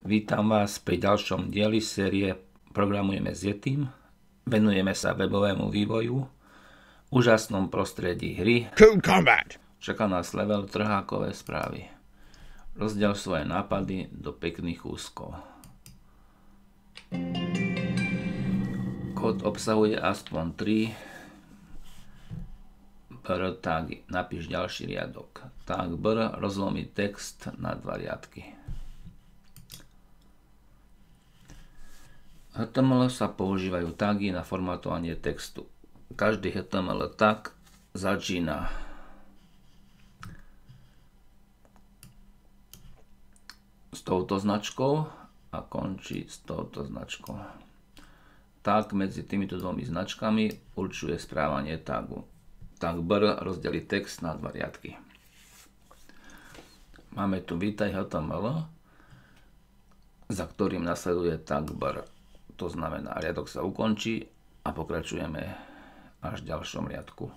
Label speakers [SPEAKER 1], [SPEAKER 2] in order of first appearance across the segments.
[SPEAKER 1] Vítam vás pri ďalšom dieli série Programujeme s Yetim. Venujeme sa webovému vývoju, úžasnom prostredí hry.
[SPEAKER 2] Cool Combat!
[SPEAKER 1] Čaká nás level trhákové správy. Rozdiel svoje nápady do pekných úzkov. Kód obsahuje aspoň 3 br tagy. Napíš ďalší riadok. Tag br rozlomí text na dva riadky. HTML sa používajú tagy na formatovanie textu. Každý HTML tag začína s touto značkou a končí s touto značkou. Tag medzi týmito dvomi značkami určuje správanie tagu. Tag br rozdeli text na dva riadky. Máme tu vítaj HTML, za ktorým nasleduje tag br. To znamená, riadok sa ukončí a pokračujeme až v ďalšom riadku.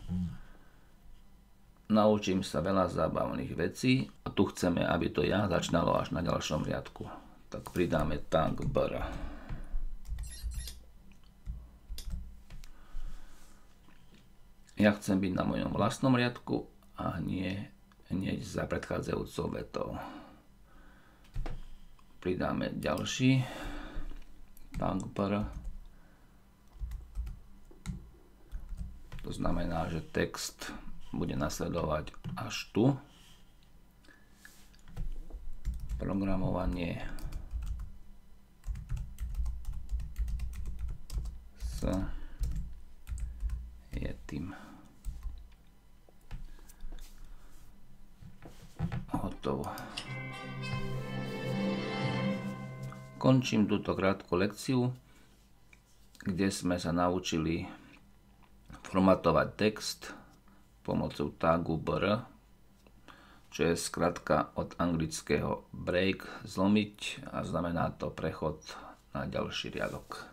[SPEAKER 1] Naučím sa veľa zábavných vecí a tu chceme, aby to ja začínalo až na ďalšom riadku. Tak pridáme tag br. Ja chcem byť na mojom vlastnom riadku a nie hneď za predchádzajúcou vetou. Pridáme ďalší Bankbar. To znamená, že text bude nasledovať až tu. Programovanie s je tým hotovo. Končím túto krátku lekciu, kde sme sa naučili formatovať text pomocou tagu br, čo je skratka od anglického break, zlomiť a znamená to prechod na ďalší riadok.